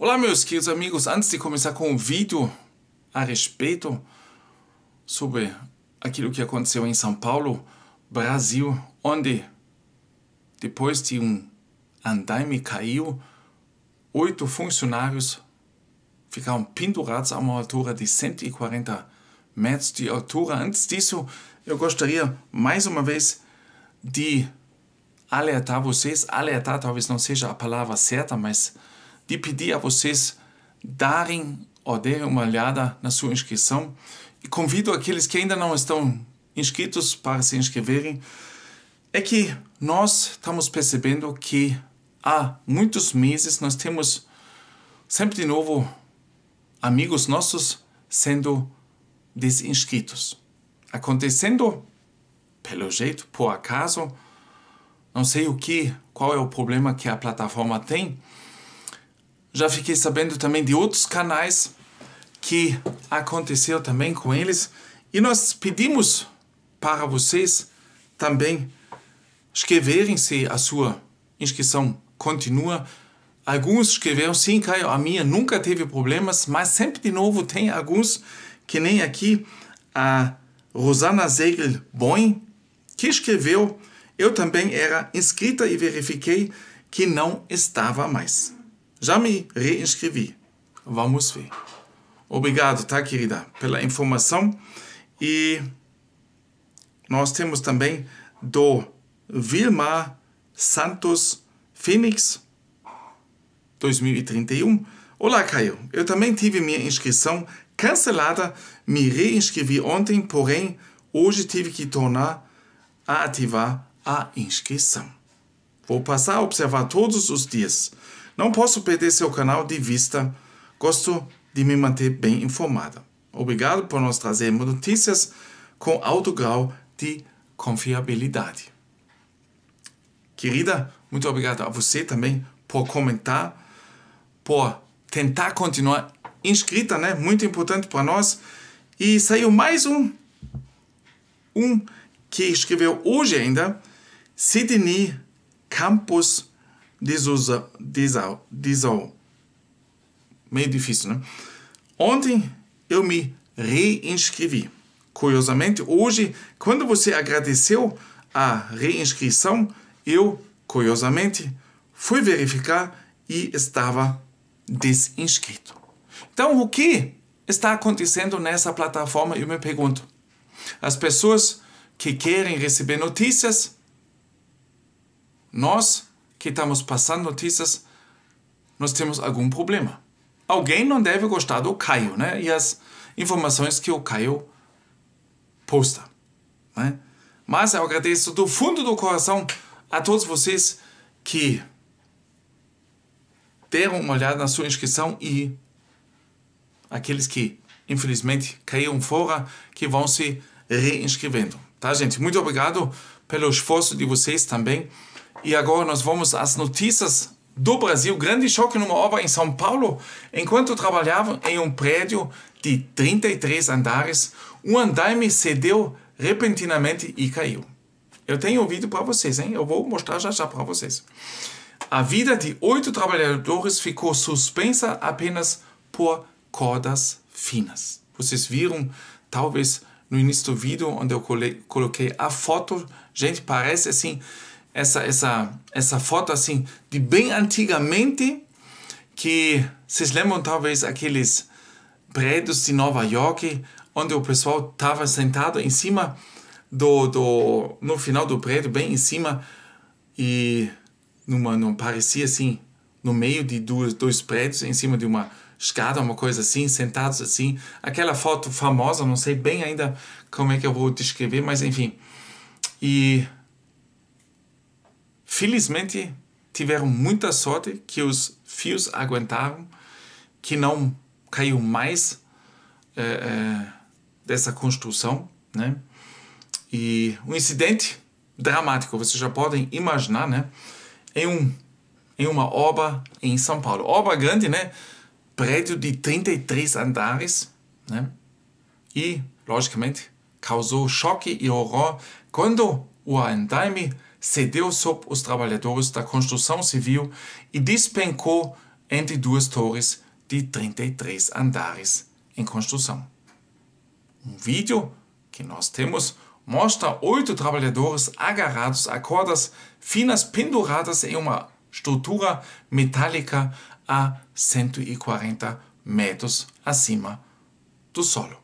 Olá, meus queridos amigos. Antes de começar com o vídeo a respeito sobre aquilo que aconteceu em São Paulo, Brasil, onde depois de um andaime caiu, oito funcionários ficaram pendurados a uma altura de 140 metros de altura. Antes disso, eu gostaria mais uma vez de alertar vocês, alertar talvez não seja a palavra certa, mas de pedir a vocês darem ou derem uma olhada na sua inscrição e convido aqueles que ainda não estão inscritos para se inscreverem. É que nós estamos percebendo que há muitos meses nós temos sempre de novo amigos nossos sendo desinscritos. Acontecendo, pelo jeito, por acaso, não sei o que, qual é o problema que a plataforma tem, já fiquei sabendo também de outros canais que aconteceu também com eles e nós pedimos para vocês também escreverem se a sua inscrição continua. Alguns escreveram sim, Caio, a minha nunca teve problemas, mas sempre de novo tem alguns que nem aqui a Rosana Zegel Boin que escreveu eu também era inscrita e verifiquei que não estava mais. Já me reinscrevi. Vamos ver. Obrigado, tá, querida, pela informação. E nós temos também do Vilmar Santos Phoenix 2031. Olá, Caio. Eu também tive minha inscrição cancelada. Me reinscrevi ontem, porém, hoje tive que tornar a ativar a inscrição. Vou passar a observar todos os dias. Não posso perder seu canal de vista. Gosto de me manter bem informada. Obrigado por nos trazer notícias com alto grau de confiabilidade. Querida, muito obrigado a você também por comentar, por tentar continuar inscrita, né? Muito importante para nós. E saiu mais um, um que escreveu hoje ainda, Sidney Campos Desouza, Desau, Desau. Meio difícil, né? Ontem eu me reinscrevi. Curiosamente, hoje, quando você agradeceu a reinscrição, eu, curiosamente, fui verificar e estava desinscrito. Então, o que está acontecendo nessa plataforma? Eu me pergunto. As pessoas que querem receber notícias, nós que estamos passando notícias, nós temos algum problema. Alguém não deve gostar do Caio, né? E as informações que o Caio posta, né? Mas eu agradeço do fundo do coração a todos vocês que deram uma olhada na sua inscrição e aqueles que infelizmente caíram fora, que vão se reinscrevendo. Tá, gente? Muito obrigado pelo esforço de vocês também. E agora nós vamos às notícias do Brasil. Grande choque numa obra em São Paulo. Enquanto trabalhava em um prédio de 33 andares, um andaime cedeu repentinamente e caiu. Eu tenho ouvido para vocês, hein? Eu vou mostrar já já para vocês. A vida de oito trabalhadores ficou suspensa apenas por cordas finas. Vocês viram, talvez, no início do vídeo, onde eu coloquei a foto. Gente, parece assim, essa, essa, essa foto assim de bem antigamente que vocês lembram talvez aqueles prédios de Nova York onde o pessoal estava sentado em cima do, do no final do prédio bem em cima e numa não parecia assim no meio de dois, dois prédios em cima de uma escada uma coisa assim sentados assim. Aquela foto famosa não sei bem ainda como é que eu vou descrever mas enfim. E Felizmente tiveram muita sorte que os fios aguentaram, que não caiu mais é, é, dessa construção, né? E um incidente dramático, vocês já podem imaginar, né? Em, um, em uma obra em São Paulo. Obra grande, né? Prédio de 33 andares, né? E, logicamente, causou choque e horror quando o andaime cedeu sob os trabalhadores da construção civil e despencou entre duas torres de 33 andares em construção. Um vídeo que nós temos mostra oito trabalhadores agarrados a cordas finas penduradas em uma estrutura metálica a 140 metros acima do solo.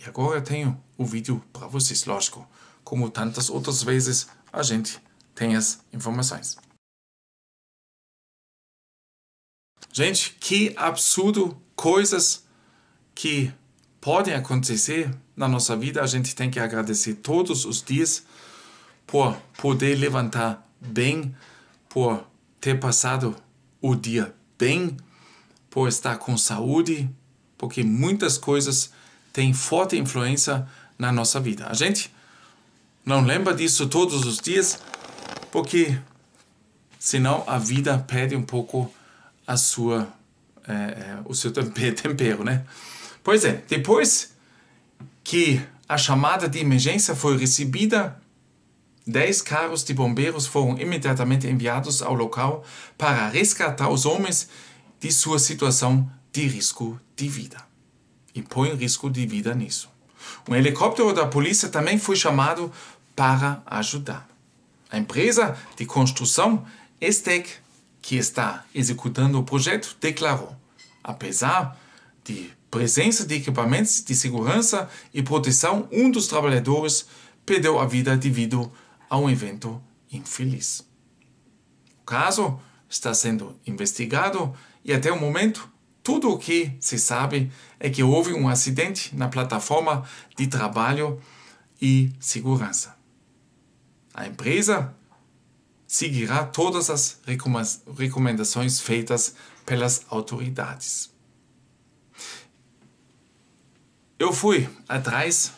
E agora eu tenho o vídeo para vocês, lógico. Como tantas outras vezes, a gente tem as informações. Gente, que absurdo coisas que podem acontecer na nossa vida. A gente tem que agradecer todos os dias por poder levantar bem, por ter passado o dia bem, por estar com saúde, porque muitas coisas têm forte influência na nossa vida. A gente não lembra disso todos os dias, porque senão a vida perde um pouco a sua, é, o seu tempero, né? Pois é, depois que a chamada de emergência foi recebida, dez carros de bombeiros foram imediatamente enviados ao local para resgatar os homens de sua situação de risco de vida. E põe risco de vida nisso. Um helicóptero da polícia também foi chamado para ajudar. A empresa de construção Estec, que está executando o projeto, declarou: apesar de presença de equipamentos de segurança e proteção, um dos trabalhadores perdeu a vida devido a um evento infeliz. O caso está sendo investigado e até o momento tudo o que se sabe é que houve um acidente na plataforma de trabalho e segurança. A empresa seguirá todas as recomendações feitas pelas autoridades. Eu fui atrás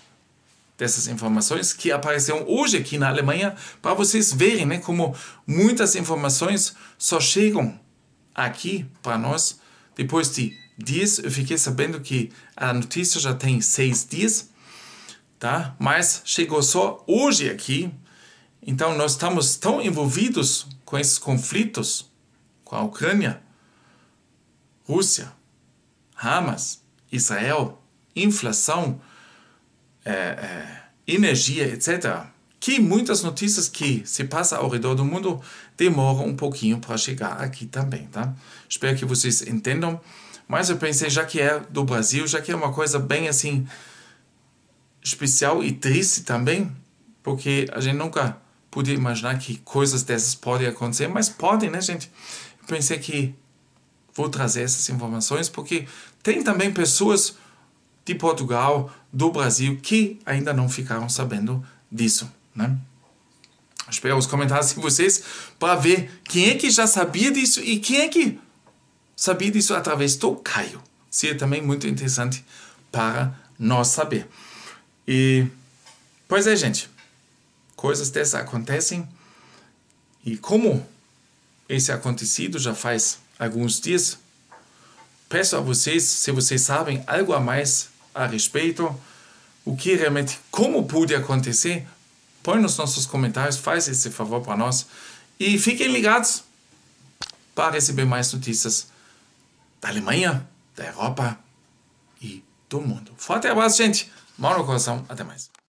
dessas informações que apareceram hoje aqui na Alemanha para vocês verem né, como muitas informações só chegam aqui para nós depois de dias. Eu fiquei sabendo que a notícia já tem seis dias, tá? mas chegou só hoje aqui. Então nós estamos tão envolvidos com esses conflitos com a Ucrânia, Rússia, Hamas, Israel, inflação, é, é, energia, etc., que muitas notícias que se passam ao redor do mundo demoram um pouquinho para chegar aqui também, tá? Espero que vocês entendam. Mas eu pensei, já que é do Brasil, já que é uma coisa bem assim especial e triste também, porque a gente nunca podia imaginar que coisas dessas podem acontecer, mas podem, né, gente? Pensei que vou trazer essas informações porque tem também pessoas de Portugal, do Brasil, que ainda não ficaram sabendo disso. Né? Espero os comentários de vocês para ver quem é que já sabia disso e quem é que sabia disso através do Caio. Seria também muito interessante para nós saber. E, pois é, gente, coisas dessas acontecem e como esse acontecido já faz alguns dias, peço a vocês, se vocês sabem algo a mais a respeito, o que realmente, como pôde acontecer, põe nos nossos comentários, faz esse favor para nós e fiquem ligados para receber mais notícias da Alemanha, da Europa e do mundo. Forte abraço, gente. Mão no coração. Até mais.